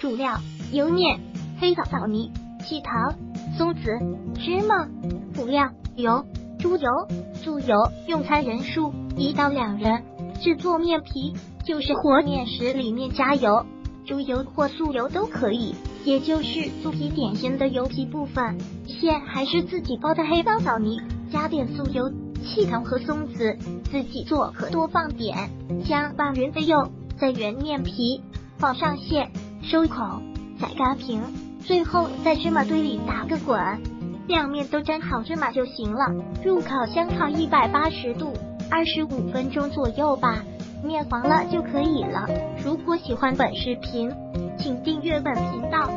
主料油面、黑枣枣泥、细糖、松子、芝麻。辅料油、猪油、素油。用餐人数一到两人。制作面皮就是和面时里面加油，猪油或素油都可以，也就是酥皮点心的油皮部分。馅还是自己包的黑枣枣泥，加点素油、细糖和松子，自己做可多放点。将拌匀的肉再圆面皮，放上馅，收口，再嘎平，最后在芝麻堆里打个滚，两面都沾好芝麻就行了。入烤箱烤一百八十度。二十五分钟左右吧，面黄了就可以了。如果喜欢本视频，请订阅本频道。